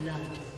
blood.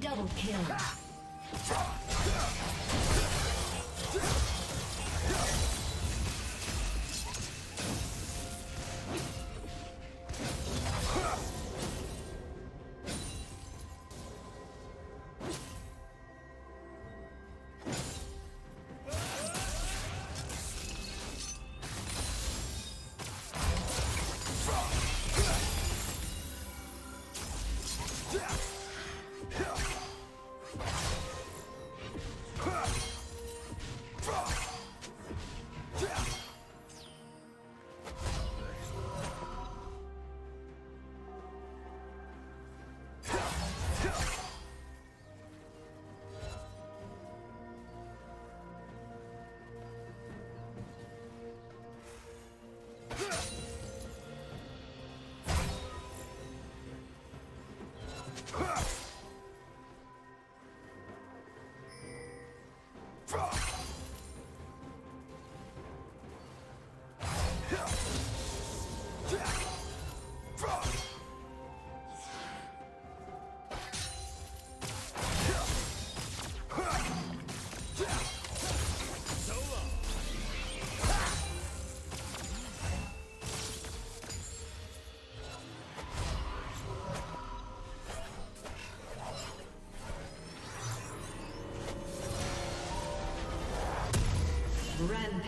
Double kill.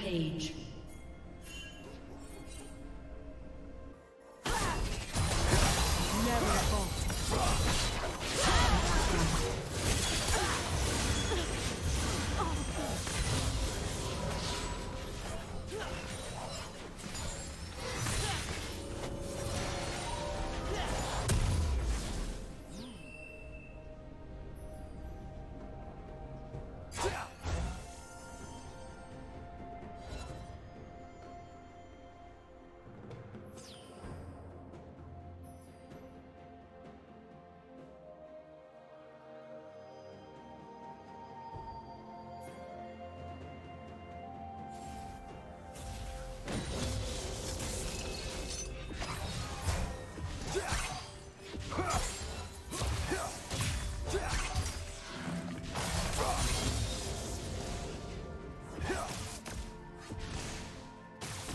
Rampage.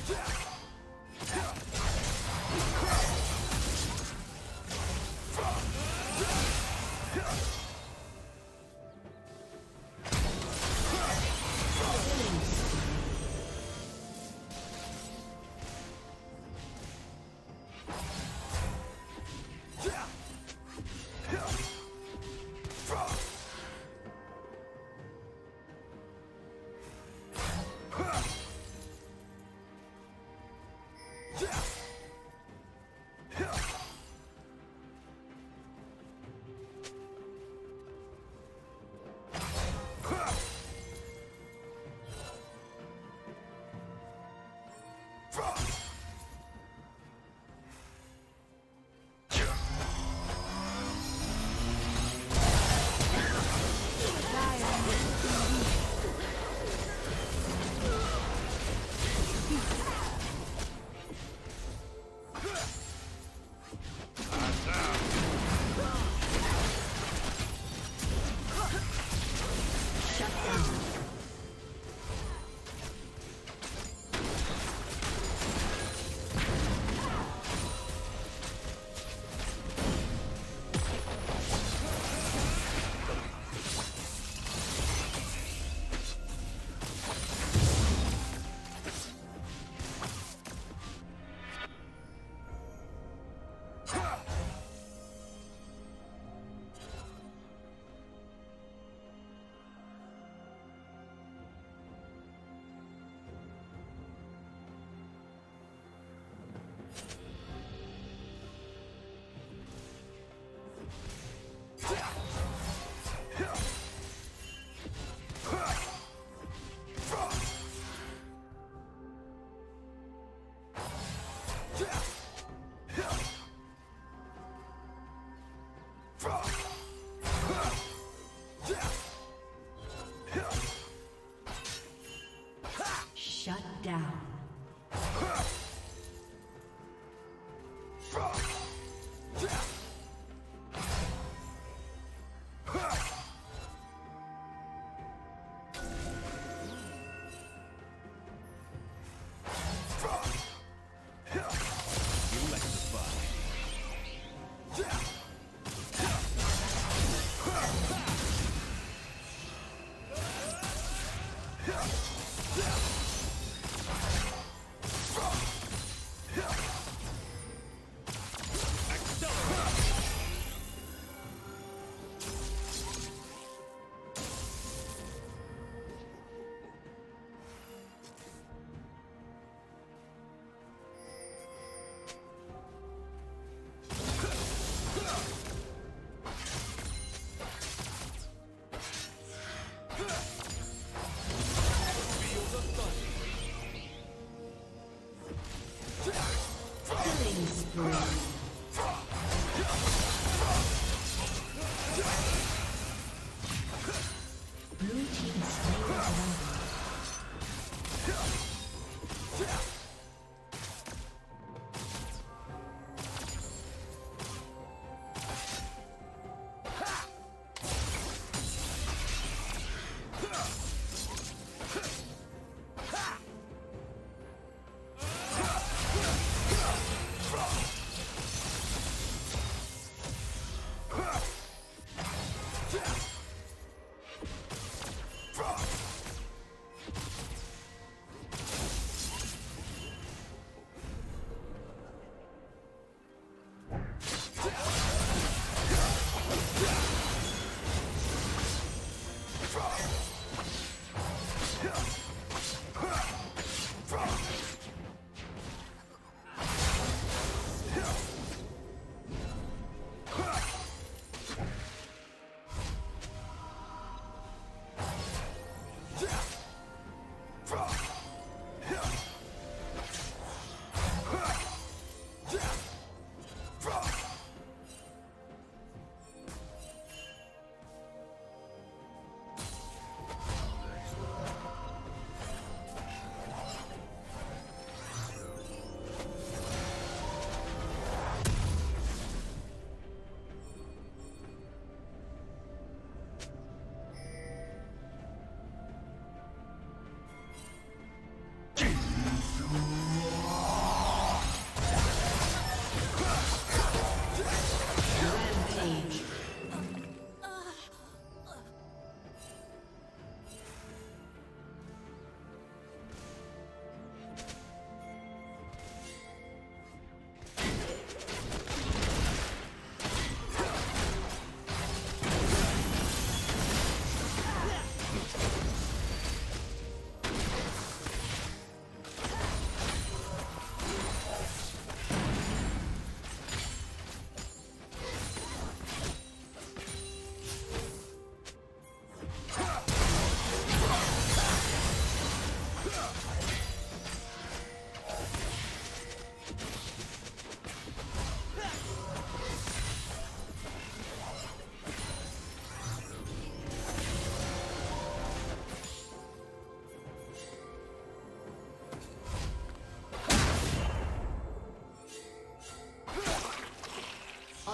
Yeah.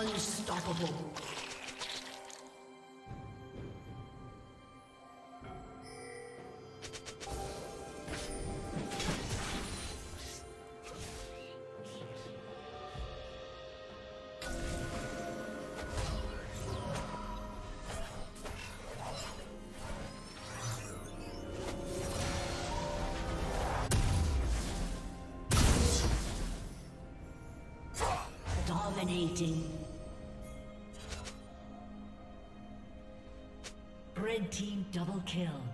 Unstoppable. Dominating. Double kill.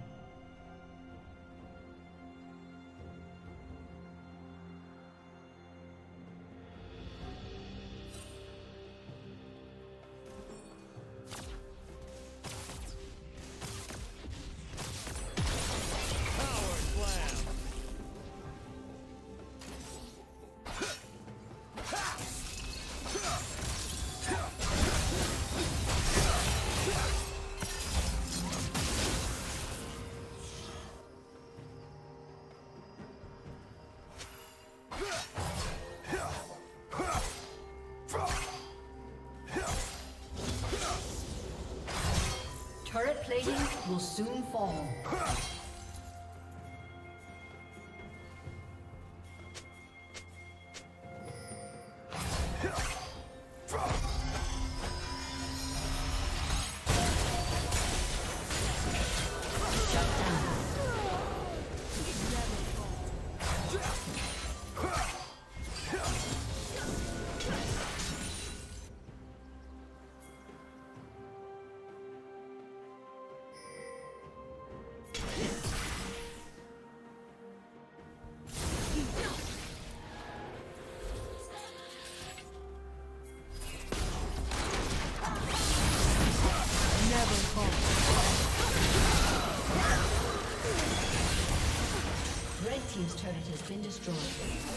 Soon fall. Been destroyed.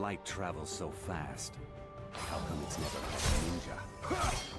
light travels so fast, how come it's never a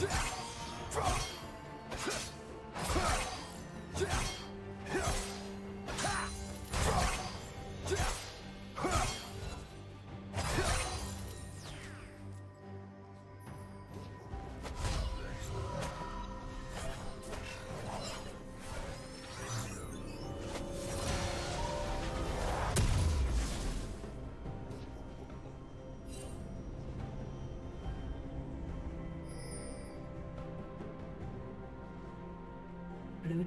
Blue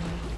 Been